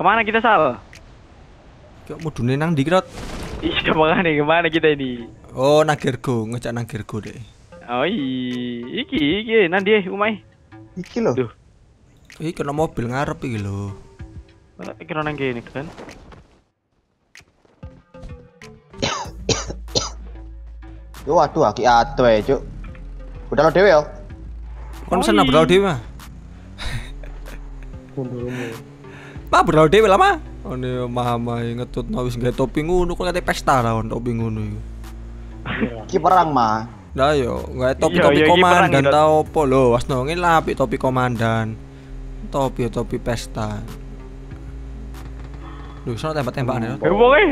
Ke mana kita Sal? Kok mudune nang ndi Rot? Iya makanya ke mana kita ini? Oh, Nagirgo, ngejak Nagirgo deh. Oh iki iki nanti umai. Iki lho. Duh. Iki kena mobil ngarep iki lho. Kira nang kene kan. Yo waduh aki ya, Cuk. Udah lo dhewe yo. Kon seneng berlalu dhewe mah. Mah berlalu dhewe lah mah. Oh ne mama ngetut wis gawe topi ngono kok kate pesta lah on topi ngono iku. Iki perang mah. Lah yo, gawe topi Iya, topi iya, komandan Rot. tau apa lho, wasno ngene lah apik topi komandan. Topi topi pesta. Duh, sono tembak-tembakan ya. Eh wong eh.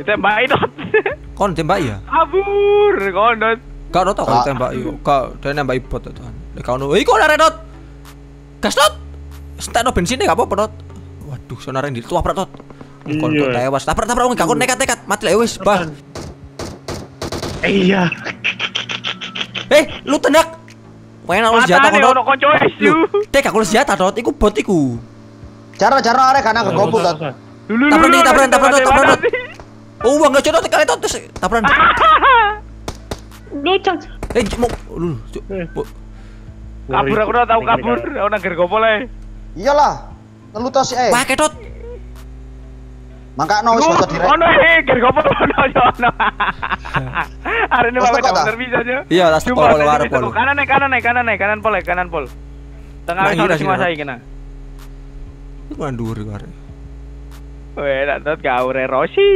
Ditembaki dot. Kon tembak ya? Kabur kon dot. Gak tau Kak. kalau tembak yo. Gak dia nembak bot itu kan. Lek kau ono, "Eh kok arek dot?" Gas dot. Stekno bensinnya gak apa-apa dot. Waduh, sono arek di tua prak dot. Kon kok Iya. tewas. Tabrak tabrak wong kon nekat-nekat. Mati lah wis, bah. Iya. Eh, lu tendak. Pengen aku senjata Matane kon ono dot. konco Lu, isu. tek aku senjata dot. Iku bot iku. Cara-cara arek kan Iya, aku goblok tat. Dulu Tabrak nih, tabrak, tabrak. tabrak. Oh, wong gak jodoh kali dot terus tabrak. Gocang. Eh, mau lu. Eh. Bu- Kabur aku udah tahu kabur. Aku nang gergopo le. Iyalah. Telu tos eh. Wah, kedot. Mangkakno wis foto direk. Ono eh ono yo ono. Tak? bener bisa. Iya, tas pol. Kanan nih, kanan kanan kanan pol, eh, kanan pol, eh. Tengah wis nguasai kena. Arek. Weh, kau re Rosi.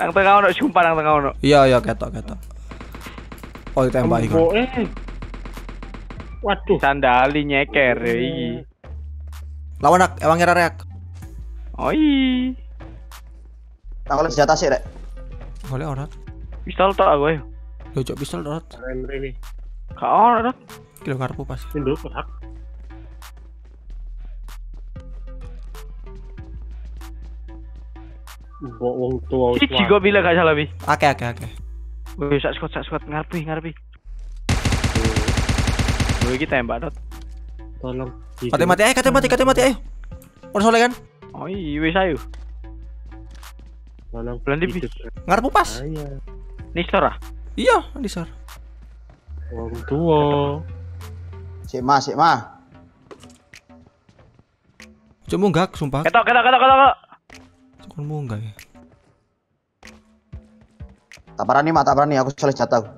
Nang tengah ono sumpah nang tengah ono. Iya, iya ketok ketok. Oh, ditembak iku. Eh. Waduh. Sandali nyeker iki. Lawan nak, emang kira reak. Oh iya. Tak oleh senjata sih rek. Boleh ora? Pistol tok aku ya. Lo cok pistol dot. Keren ini. Kau ono dot. Kilo karpu pas. Ini hak. Mbok wong tua wis Cici gua bilang gak salah bi. Oke oke oke. Wih, sak squad, sak squad ngarepi, ngarepi. Wih, kita tembak dot. Tolong. Kate mati ayo, kate mati, kate mati ayo. Ora soleh kan? Oh iya, wis ayo. Tolong. Bulan di Hidup. Ngarepmu pas. Ayo. Nistor ah. Iya, di sar. Wong tua. Sik mah, sik mah. Cok munggah, sumpah. Ketok, ketok, ketok, ketok. Kon munggah ya. Tak parani mah, tak parani aku soleh aku.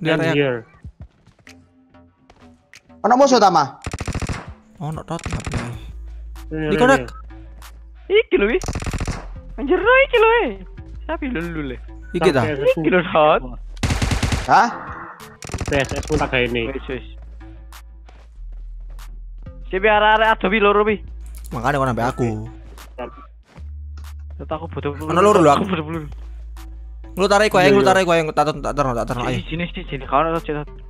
Dia. Ono musuh ta mah? Oh, no dot. ngapain ae. Ini, Di ini, konek. ini. Iki lho, wi. Anjir no iki lho. Siapa lho le? Iki ta. Iki lho dot. Hah? PSS pun tak ini. Wis, wis. Si biar arek ado bi loro bi. Makanya kon sampe aku. Dot aku butuh peluru. Ono loro lho aku. butuh peluru. Lu tarik kowe, Iya, lu iya. tarik kowe, tak tak terno, tak terno ayo. Sini, sini, sini. Kau dot, dot.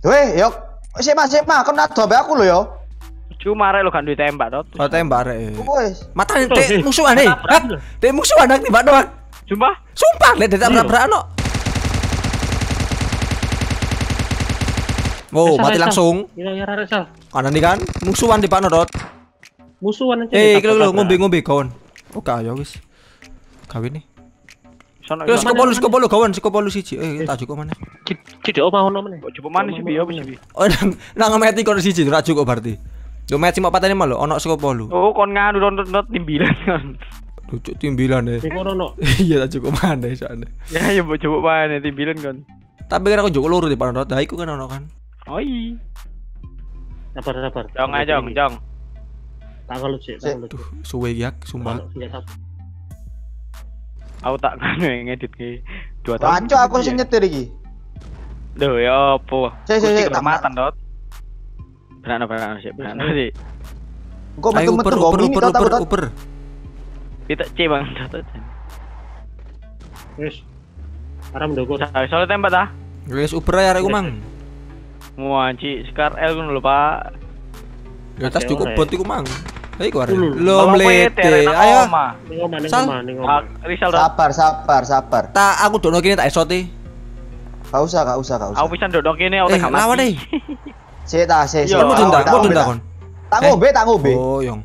Weh, yo. Sik mah, sik mah, kon ado ambek aku lho yo. Cuma arek lo kan duit tembak dot. Kau tembak rek. Wes. Mata eh. musuhan nih. Hah? Teh musuhan nak tiba doang. Sumpah. Sumpah, lihat dia Iya. tabrak no. Wow, mati Sal. langsung. Ya rare sal. Kanan nih kan, musuhan di Pak Dot. Musuhan aja. Eh, nih, kilo kilo tabrak-tabrak. ngombe ngombe kawan. Oke, ayo wis. Kawin nih. Sono. Kilo sono. sekopolu sekopolu kawan, sekopolu siji. Eh, tak cukup mana? Cid- Cidek oma ono meneh. Kok coba mana sih sih bi? Oh, nang nang meti kono siji tak cukup berarti. Yo meti mau patene malu, ono sekopolu. Oh, kon nganu dot timbilan kan. Lucu timbilan kono ono. Iya tak cukup mana sana. Ya, ya mbok coba mana timbilan kan. Tapi kan aku juga luru di Dot. Dah iku kan ono kan. Iya. Sabar sabar. Jong aja, jong, jong. Tanggal lu sih, Sik. tanggal lu. Duh, suwe yak sumpah. Aku tak kan ngedit ke dua tahun. Anco aku sing nyetir iki. Duh, ya apa? Sik, sik, sik, tak- kehormatan, Dot. Benar benar sih, benar sih. Kok metu-metu gomini uper uper uper. Kita C bang, Dot. Wis. Aram ndoko. Soalnya tembak dah. Guys, uper ya arek mang. Wah, Ci, Scar L kan lho, Pak. Ya tas cukup bot iku mang. Ayo. Dulu. Lo mlete. Ayo. Sal. Ah. Rizal. Sabar, sabar, sabar. Tak aku dono kene tak esot e. Gak usah, gak usah, gak usah. Aku bisa dodok ini, aku Eh, tak lawan deh. Sik ta, sik. sik. Iya, Kon Tak mudun ngombe, tak, tak mudun ngombe, tak tak. kon. Tak ngombe, tak ngombe. Oh, yong.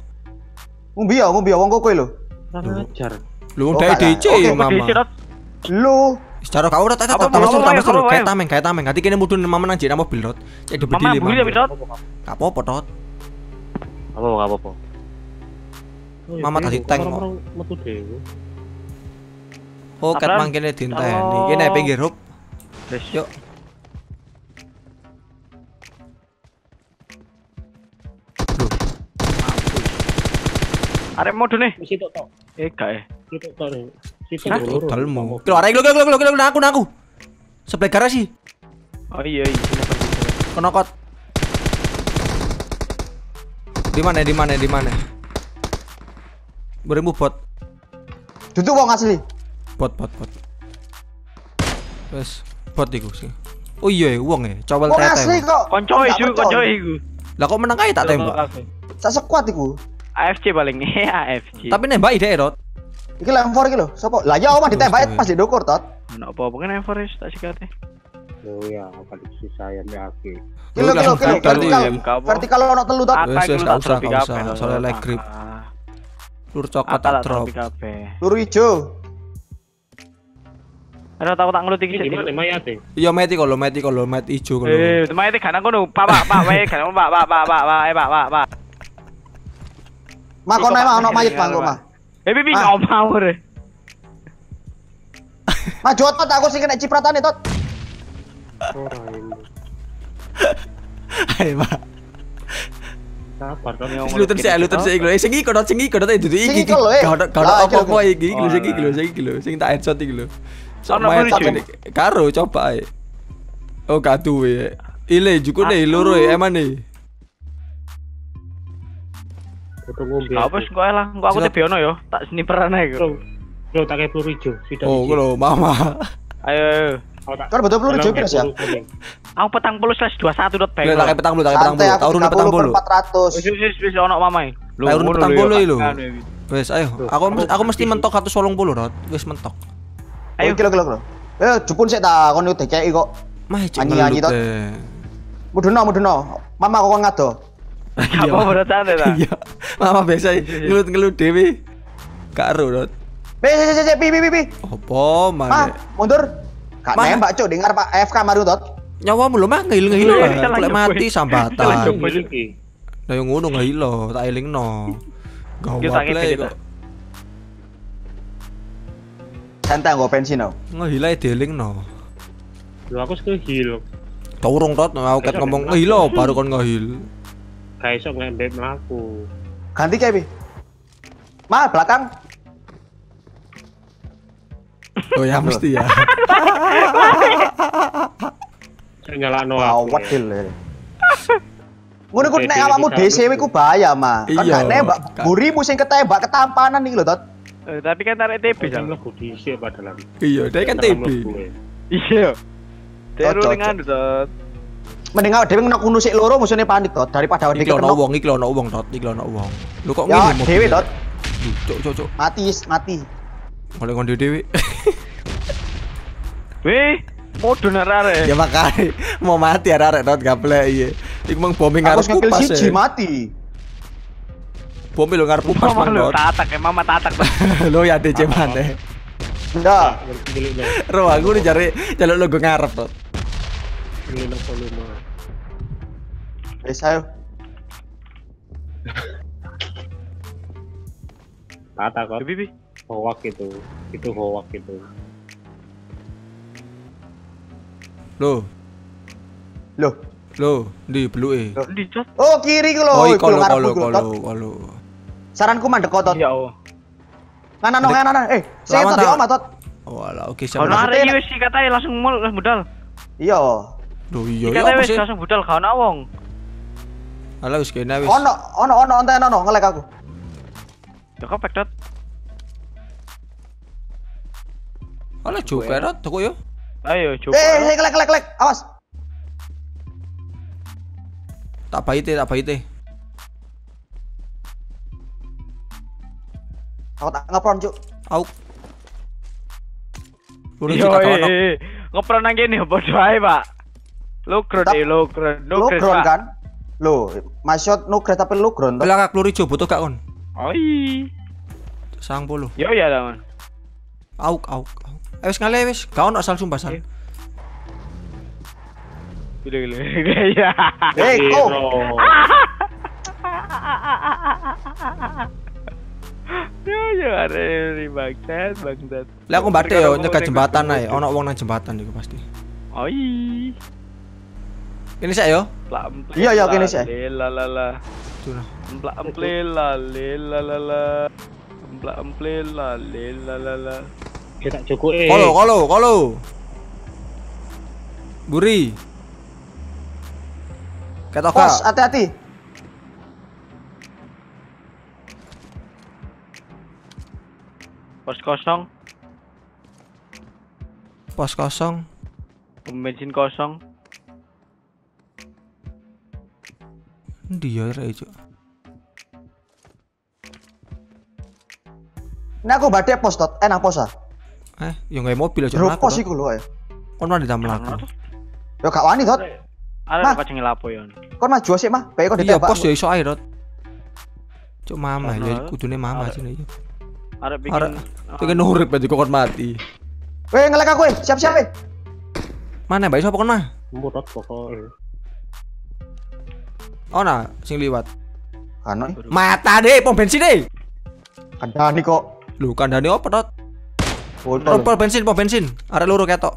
Ngombe ya, ngombe ya wong kowe lho. Kurang ajar. Lu kalah. DC mama. Lu Secara kau udah tak tak Apa, tambah apa, apa, apa, kayak apa? tameng kayak tameng. Nanti kene mudun mama nang jena mobil rot. Cek di buli tapi dot. Gak apa-apa tot. Apa apa apa. Oh, Mama iya, tadi kok tank, orang-orang metu dhewe. Oh, ket Apaan? mangkene dinteni. Halo. Kene pinggir hub. Wes. Yuk. Arek modus nih. Wis itu tok. Eh gak eh. Itu tok. nih. Situ dulu. Dalmu. Kilo arek kilo kilo kilo aku aku. Sebelah garasi. Oh iya iya. Kenokot. Di mana di mana di mana? Berimu bot. duduk wong asli. Bot bot bot. Wes, bot iku sih. Oh iya, wong ya, cowel Wong asli kok. Konco percaya. konco iku. Lah kok menang kae tak tembak. Sak sekuat iku. AFC paling AFC. Tapi nembak ide Rot. Iki lempor iki lho. Sopo? Lah ya omah ditembak pas di dukur tot. Ono apa-apa kan Everest tak sikate. Oh ya, kali susah ya Aki. Kilo Lu kilo kilo gagal vertikal. ya. Vertikal ono telu tot. Wes, wes, gak usah, gak usah. Soalnya leg grip. Lur coklat tak tak drop. Luru ijo. Ada tahu tak ngelut iki gimana mayate? Iya meti kalau meti kalau met ijo kalau. Eh, itu kan kono. Pak, pak, pak, wae kan pak, pak, pak, pak, pak, eh, pak, pak, pak. Mak kono emang ono mayit. Bang kok mah. Eh, bibi Ah. nggak mau deh. Maju tot aku sing kena cipratane tot. Ora ini. Ayo, Pak. Sabar kan. Yang Lu terus lu terus iki lho. Eh, Sing iki kok sing iki kok itu iki. Sing iki lho, eh. Gak ada Lah, iki lho. apa-apa iki. Lho sing iki lho sing iki lho. Sing tak headshot iki lho. Ono karo coba ae. Oh gak duwe. Ile juku nih loro e emane. Foto ngombe. Apa sih kok lah, kok aku tebe ono yo, tak sniperan ae kok. bro tak kayak peluru hijau. Tidak Oh, lho mama. Ayo, ayo. Kan betul peluru hijau ya. Aku petang puluh slash dua satu dot baik. Tak kayak petang bulu, tak kayak petang rune 30 petang per bulu. 400. Wis wis wis ono mamai. Lah, urun petang bulu iki lho. Anu, Wes ayo. Aku aku mesti mentok 180 Rot. Wis mentok. Ayo kilo kilo kilo. Eh jupun sik ta kon udah cek kok. Mah cek Anyi-anyi, ngelut, Tot. eh. Mudono mudono. Mama kok ngado. Apa berat santai ta? Iya. Mama biasa ngelut-ngelut dhewe. Karo Rot. Be be be be be be be. Opo Ma, mana? mundur. Gak Ma. nembak cuk dengar Pak AFK maru tot. Nyawamu lho mah ngehil ngehil Iya, Lek jopo. mati sambatan. Iki. Lah yang ngono ngehilo, tak elingno. Gawat kita, le kita. kok. Santai nggo pensin aku. Ngehila dielingno. Lho aku sih heal. Turung tot aku ket ngomong ngehilo baru kon ngehil. Gak iso ngembek mlaku. Ganti kayak bi. Ma belakang. Oh ya mesti ya. Nyalakno Awat aku. dil. Ngono ku nek awakmu dhewe ku bahaya, Ma. Kan Iya, gak nembak Kak. burimu sing ketembak ketampanan iki lho, Tot. Eh, Tapi kan tarik TB sama. mlebu dhisik padahal. Iya, dia kan TB. Iya. Teru Cocok, ning anu tot. Mending awak dhewe ngene kuno sik loro musuhne panik, Tot, daripada awak Iki dhewe lho ono kenok. wong, iki lho ono wong tot, iki lho ono wong. Lu kok Ya ngene dhewe, Tot. Cuk cuk cuk. Mati, mati. Oleh kon dhewe. Weh, modho narare. Ya makanya mau mati arek tot gaple iya. Iku mang bombing Aku ngekill kupas. siji ya. mati. Bom lo ngarep kupas Mama mang tot. tatak ya, mama tatak. Lo ya DC mana? Ndak. Miliknya. Ro aku nih cari jaluk lo gue ngarep tot. Miliknya volume. Wis ayo. Tata kok. Bibi. Hoak itu. Itu hoak itu. Lo, Loh. lo di. Di tot. Oh, kiri ku lho. Oh, kalau kalau kalau Tot. kalau. Saranku mandek kok, Tot. Ya Allah. Nganan no nganan. Eh, sing Lawan Tot di tak? omah, Tot. Oh alah, oke Kalau siapa? Maksudnya- arek iki wis katanya langsung mul langsung budal. Iya. Loh iya ya apa wis sih? langsung budal gak ono wong. Alah wis kene wis. Ono, ono, ono, onten ono, ngelek aku. Ya kok dot. Alah juga tot toko yo. Ayo coba. Eh, eh, ngelek, ngelek, ngelek. Awas. Tak baite, tak baite. Aku tak ngepron, Cuk. Au. Cek eh, ono. ngepron nang kene padha ae, Pak. Kron Tap- eh kron Pak. kan? Lo, my shot no grade tapi lu ground. toh. Belakang keluri jo butuh gak kon? Oi. Sang puluh. Yo ya lawan. Auk auk. auk. Eh wis ngale wis. Gak ono asal sumpah sal. Iya. Gila gila. gila, Ya. Eh, kok. Ya ya are bangsat bangsat. Lah aku mbate yo nyegat jembatan ae. Ono wong nang jembatan iku pasti. Oi. Ini saya yo. Iya, iya, gini sih. La la la. Tuh nah. Emplak emplela la la la. Emplak emplela la la la. Kita cukup eh. Kolo kolo kolo. Buri. Pos, hati-hati. Pos kosong, Pos kosong. pom bensin kosong. Endi ya rek Cuk? Nah aku badhe pos tot, enak pos ah. Eh, yo gawe mobil aja Dot. iku lho. eh. Kon mandi ta mlaku. Yo gak wani tot. Ada kacang lapo ya. Kon maju sik mah, bae kon Iya, ditembak. pos yo iso ae, Dot. Cuk mama ya kudune mama sini ya. Ada bikin. Arek pengen urip aja kok kon mati. Weh ngelek aku, eh. siap-siap eh. Mana mbak iso apa kon mah? Murot pokoknya. Oh nah, sing liwat. Kano eh. Mata deh, pom bensin deh. Kandani kok. Lu kandane apa, Dot? Botol. Pom bensin, pom bensin. Arek loro ketok.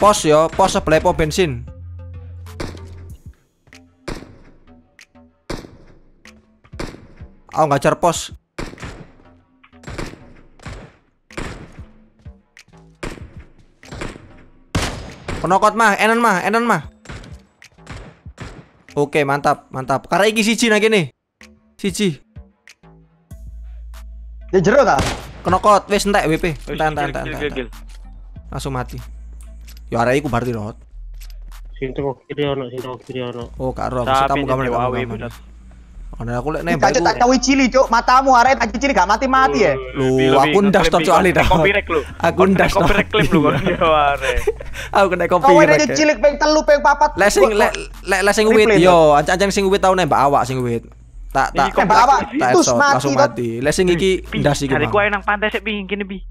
Pos yo, pos sebelah pom bensin. Aku ngajar pos. Penokot mah, enan mah, enan mah. Oke, mantap, mantap. Karena iki siji nang kene. Siji. Ya jero ta? Kenokot, wis entek WP. Entek, entek, entek. Langsung mati. Yo arek iku berarti rot. Sing tengok kiri ono, sing tengok kiri ono. Oh, kak Ro, kamu kamu kamu. Karena aku lek nembak iku. tak cawi cili, Cuk. Matamu arek tak cili gak mati-mati ya. Lu, aku ndas top soalnya dah. Copyright lu. Aku ndas kena Copyright top. clip lu kon yo are. Aku kena kopi. Kau ini cilik peng telu peng papat. Lek sing lek lek lek sing wit yo, ancang sing wit tau nembak awak sing wit. Tak tak Iki Tembak apa? tak Terus mati, mati. Lek sing iki ndas iki. Hari ku nang pantai sik bi kene bi.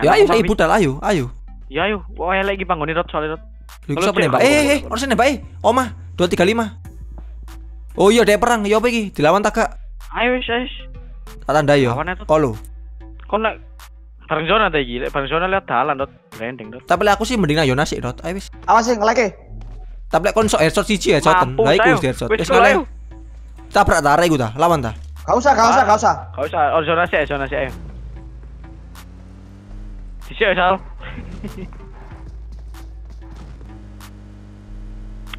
Ya ayo saya Bi. budal ayo, ayo. Ya ayo, wae lagi bangunin rot soalnya rot. Siapa cek, nembak? Eh, eh, orang sing nembak eh. Omah 235. Oh iya, dek perang. Ya apa iki? Dilawan tak gak? Ayo wis wis. Tak tandai yo. Kolo. Kon nek bareng zona ta iki, lek bareng zona lihat dalan rot, branding rot. Tapi lek aku sih mending Yonas sih, Dot. Ayo wis. Awas sing ngelek. Tapi lek kon sok headshot siji headshotan. Mampus, Lah iku ayo. wis headshot. Wis, Tabrak ta arek iku ta. Lawan ta. Gak usah, gak usah, Ah. gak usah. Kau usah, oh zona sik, zona sik. Dhisik sal.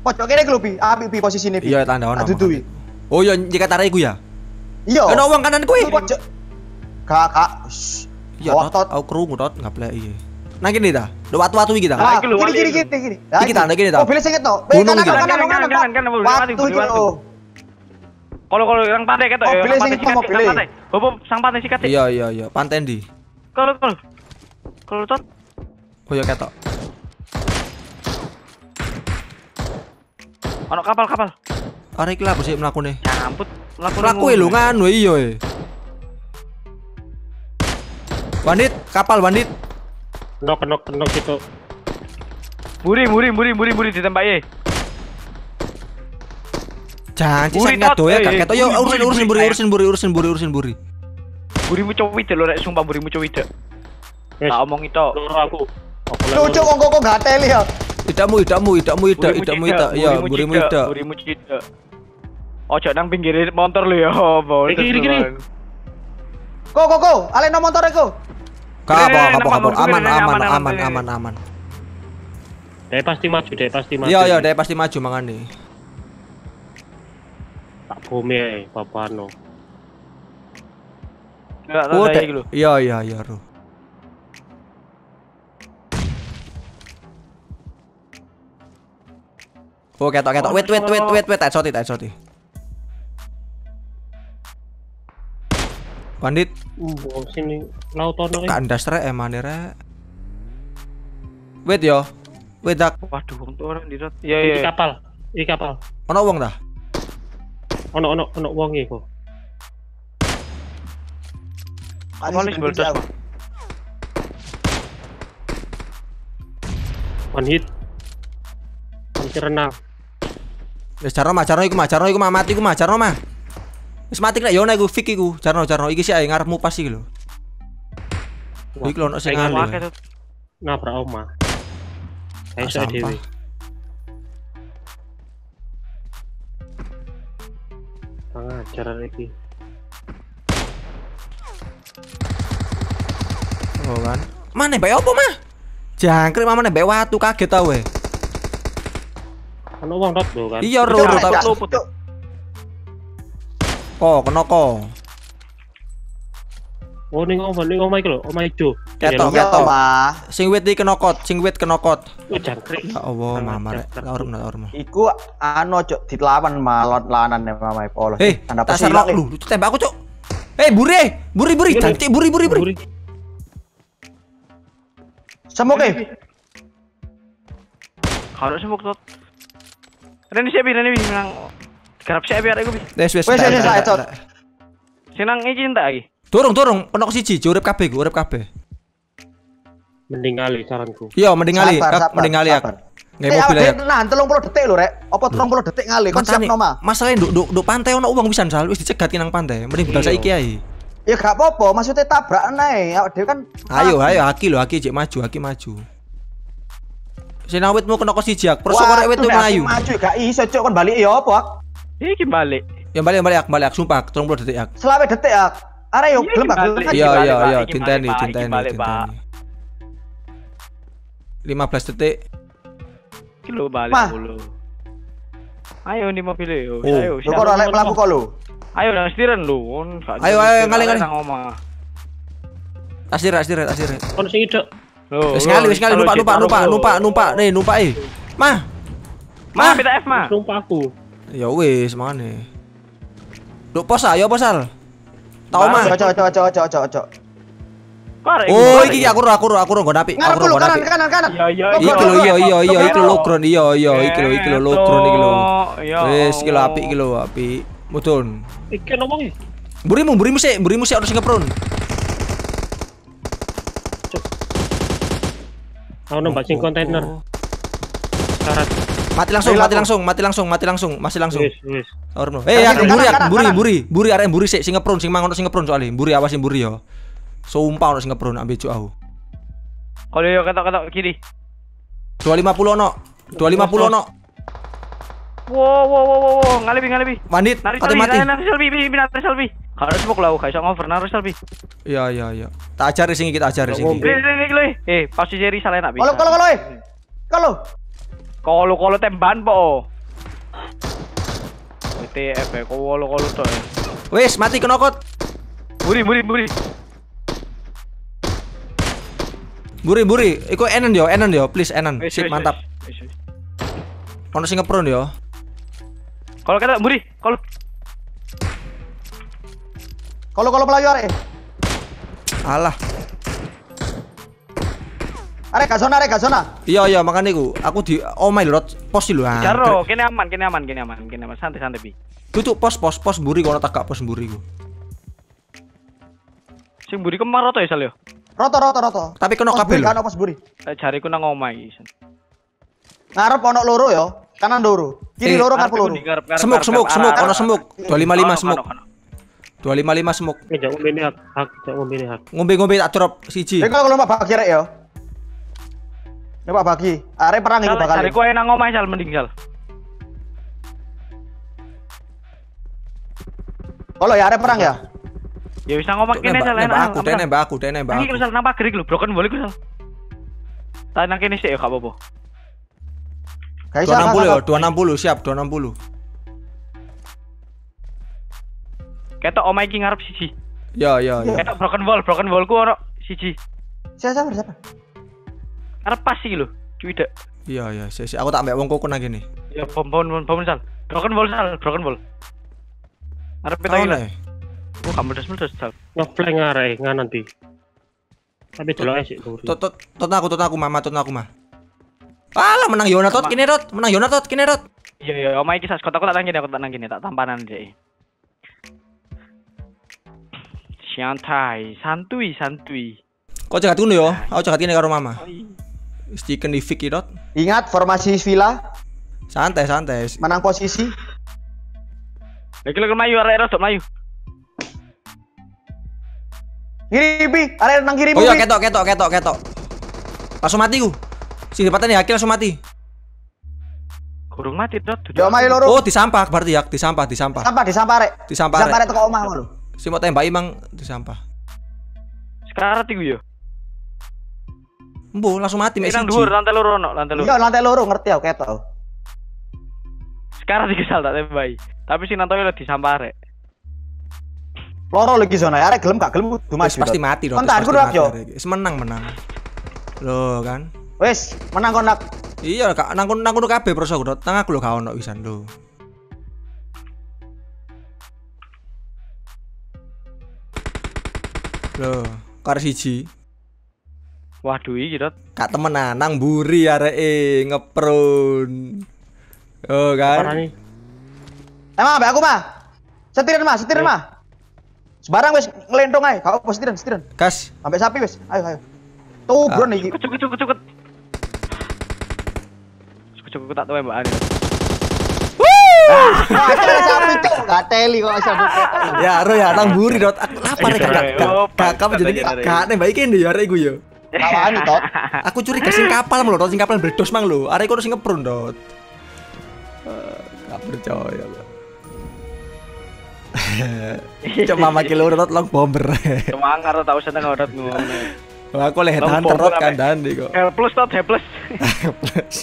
Pojok kene iki lho, Bi. Api Bi posisine Bi. Iya, tanda ono. Aduh, tuh, Bi. Oh iya, jika iku ya. Iya. Ono wong kanan kuwi. Pojok. Gak, gak. Shh. Iya, Tot, tot. Aku krungu, Dot. Ngaplek iki. Nang kene ta. Do watu-watu iki ta. Ah, lho. gini, gini. Lah, Iki tanda, gini, tanda. Mobilnya sing ketok. Kanan, kanan, kanan, kanan, kanan, kanan, kanan, kanan, Watu kanan, iki kanan. lho. Kalau kalau yang pantai ketok Oh, ya, pantai sikat, mobil. sang pantai. Bobo sang pantai sikat. Iya, iya, iya. Panten di. Kalau kalau kalau tot Oh iya ketok. ono kapal-kapal. Arek iki lah apa sih mlakune? Camput laku Mlaku e lho nganu iya e. Bandit, kapal bandit. Nok nok nok itu. Buri, buri, buri, buri, buri ditembak ye. Jangan Buri, cisek ngadoh ya Tot. gak Eh, ketok. Yo buri, urusin buri, urusin buri, buri, urusin buri, urusin buri, urusin buri. Burimu cowok itu lho rek sumpah burimu cowok itu. Wes, Tak omong itu. loro aku. Lucu kok kok gak teli ya. Idakmu, idakmu, idakmu, idak, idakmu, idak. Iya, burimu idak. Burimu cidak. Ojo nang pinggir motor lu ya? Iki, iki, iki. Kok kok kok, aleno motor kok. Kapal, Ini, kapal, nama kapal. mobil Aman, aman, aman, aman, aman. Dia pasti maju, dia pasti maju. Iya, iya, dia pasti maju mangane. Tak bumi ae, papano. Enggak Oh, lho. Iya, iya, iya, Ro. Oh, ketok, ketok. Wait, wait, wait, wait, wait. Headshot, headshot. Bandit, Oh, sini laut ono eh. kandas rek emane rek. Wait yo. Wait dak. Waduh, untuk orang di rot. Iya, Di iya. kapal. Iki kapal. Ono wong dah. Ono ono ono wong iku. Apa, meledos, aku. One hit. Hampir renang. Wis Jarno mah, Jarno iku mah, Jarno iku mah mati iku mah, Jarno mah. Wis mati kena yo nek iku fik iku. Jarno, Jarno iki sih ae ngarepmu pas iki lho. Iki lho ono sing tuh. nabrak oma. Ah, Kayak saya Pengajar iki. Oh kan. Mana bae opo mah? Jangkrik nek bae watu kaget tau we. Ono wong dot lho kan. Iya Cuk, ro ro Rek, tau. Cuk, luput. Cuk. Kok kena kok. Oh ning oma ning oma iki lho, ijo. Ketok, Iya, ketok. Mah. Sing wit iki kena kot, sing wit kena kot. Oh jangkrik. Ya Allah, mama rek. Iku anu cuk ditlawan malon lanan nih mama polos. Eh, tanda nih. lu. Itu tembak aku, Cuk. Eh, buri, buri, buri, Iya, Cik, buri, buri, buri. Buri. Semuk eh. Kalau semuk tot. Rene siapa Rene bi nang garap siapa biar aku bi. Wes, wes. Wes, wes, tak, wes, iki entak iki. Turung, turung, penok siji, urip kabeh, urip kabeh. Mending kali saranku. Iya, mending sabar, mending ngali ya. Nggak Eh, mobil awake ya. Nah, 30 detik lho, Rek. Apa 30 detik ngali? Kon siap noma. Masalahnya nduk nduk nduk pantai ono uang pisan sal, wis dicegat nang pantai. Mending budal Iya. saiki ae. Ya gak apa-apa, maksudnya tabrak nae. Awak dhewe kan Ayo, ayo Haki lho, Haki cek maju, Haki maju. Sinawitmu kena kok siji ak, perso korek wit tuh nek melayu. Maju gak iso cuk kon balik ya apa? Iki balik. Ya balik balik balik sumpah, 30 detik ak. Selawe detik ak. Are yo Iya, gelem Ak, kan? Iya, iya, iya, iki tinteni, balik, 15 detik. Iki lho balik Mah. dulu. Ayo di mobil yo. Oh. Ayo, Lu kok ora lek mlaku kok lho. Ayo nang setiran lu. Kon Ayo, ayo, ngali, ayo ngali. Nang omah. Asir, asir, asir. Ono sing idok. Wis ngali, wis ngali, numpak, numpak, numpak, numpak, numpak, nih, numpak eh. Mah. Mah, Mah. minta F mah. Sumpah aku. Ya wis, mangane. Duk pos ah, ya posal. Tau Mah. mah. Ojo ojo ojo Oh, iki aku ro, aku ro, aku ro nggo napi. Ngarep Aku ro dulu nggo kanan napi. kanan kanan. Iya, iya, Logron, Iki lho, iya, iya, iya, iki lho logron, iya, iya, iki lho, iki lho logron iki lho. Wis, iki lho apik iki lho, apik. Mutun. Iki e. Burimu, burimu sik, burimu sik ono sing ngeprun. Aku nembak sing kontainer. Oh. Karat. Mati langsung, mati langsung. mati langsung, mati langsung, masih langsung. Wis, wis. Orno. Eh, Kanan, buri, kanan, aku buri, kanan. buri, buri arek buri sik sing ngeprun, sing mangono sing ngeprun soalnya. Buri awas sing buri yo. Sumpah ono sing ngeprun ambek cuk aku. Kalau yo ketok-ketok kiri. 250 ono. 250 ono. Wow, wow, wow, wow, wow, ngalebi, ngalebi. Manit, Nari kate selfie, mati. nari nari selfie, bi, bi, nari selfie. Harus smoke lah, kayak ngover, nari selfie. Iya, iya, iya. Tak ajari sing iki, tak ajari sing iki. Ini, ini, ini, ini, eh, pasti seri salah nak. Kalau kalau kalau eh. Kalau. Kalau kalau tembakan po. WTF ya, kalau kalau tuh. ya. Wis, mati kenokot. Buri, buri, buri. Buri, buri. Iku enen yo, enen yo, please enen. Sip, mantap. Ono sing ngeprun yo. Kalau kata buri, kalau Kalau kalau melayu arek. Alah. Arek gak zona, arek gak zona. Iya, iya, makane iku. Aku di oh my lord, pos iki lho. ah. Jaro, kene aman, kene aman, kene aman, kene aman, santai, santai bi. Tutup pos, pos, pos buri kono tagak pos buri ku. Sing buri kemar to ya sal yo. Roto roto roto. Tapi kena buri, lho. Kan pos buri. Eh, Jariku nang omah iki. Ngarep ono loro yo. Kanan loro. Kiri Eh, loro Ngarep loro. Semuk, semuk, semuk, ono semuk. Kano, 255 kano, semuk. kano. 255 semuk. Ini jangan ngombe ini hak, hak, jangan ngombe ini hak. Ngombe-ngombe tak drop siji. Eh kalau Pak Bagi rek yo. Ini Pak Bagi. Arek perang Sal, bakal. Jariku ae nang omah sal mending sal. Kalau ya arek perang ya. Ya wis nang omah kene sal Nembak enak. aku, dia nembak aku, dia nembak Iki nang pager iki lho, broken wall iku sal. Tak nang kene sik ya gak apa-apa. Iso. 260 yo, Kak, Kak. 260 siap, 260. Ketok omah iki ngarep siji. Ya, ya, ya. Ketok broken wall, broken wall ku ono siji. Siapa siapa siapa? Ngarep pas iki lho, cuwidak. Iya, iya, si, si. aku tak mbak wong koko nang kene. Ya bom bom bom sal. Broken wall sal, broken wall. Ngarep kita Tahu nih. Ku gak meledos-meledos sal. Ngeflank arek nganan nanti. Tapi delok sik lho. Tot tot tot aku, tot aku mama, tot aku mah. Alah menang Yona tot kene tot, menang Yona tot kene tot. Iya iya, omah iki sas kotak-kotak nang kene, aku tak nang kene, tak tampanan deh. Santai, santuy, santuy. Kok cegat ngono yo? Aku cegat ini karo mama. Wis chicken di Vicky dot. Ingat formasi villa, Santai santai. menang posisi. Lagi lagi mayu, arek rodok mayu. Ngiripi, arek nang kiri Oh iya ketok ketok ketok ketok. Langsung mati ku. Si dipateni Hakil langsung mati. Kurung mati dot. Yo mayu loro. Oh, disampah berarti ya, disampah, disampah. Sampah di sampah rek. Disampah, Sampah Rek. teko omah ngono. Si mau tembak imang disampah. Sekarang tigu yo. Embo langsung mati mek siji. dhuwur, lantai loro ono, lantai loro. Iya lantai loro ngerti aku ketok. Sekarang digesal tak tembai. Tapi si Nantoyo lo disampah rek. Loro lagi zona arek gelem gak gelem kudu maju. pasti mati dong. Kontak aku yo. Wis menang menang. Loh kan. Wis, menang konak. Iya, kak nang kono nang kono kabeh proso aku. Nang aku lho gak ono wisan lho. Loh, karo siji. Waduh iki dot. Kak temenan nang mburi areke ngeprun. Oh kan. nih. Eh mah, ambek aku mah. Setirin mah, setirin mah. Sebarang wis ngelentong ae, gak apa setirin, setirin. Gas. Sampai sapi wis. Ayo, ayo. Tuh, bro iki. Cukup cukup cukup. Cukup cukup tak tahu mbak Ani. Ada sapi cok, gak teli kok iso buka. Ya, ro ya nang mburi dot. Aku lapar Oh, gak kamu jadi pantas aja, gak nembak iki ndi ya arek yo. Kawani tot. Aku curiga sing kapal lho, sing kapal meledos mang lho. Arek kono sing ngeprun dot. Eh, Gak percaya kok. Cuma makin dot long bomber. Cuma karo tahu seneng odot ngono. Aku leh Long hunter rot apa? kandhane kok. H plus tot H plus. Plus.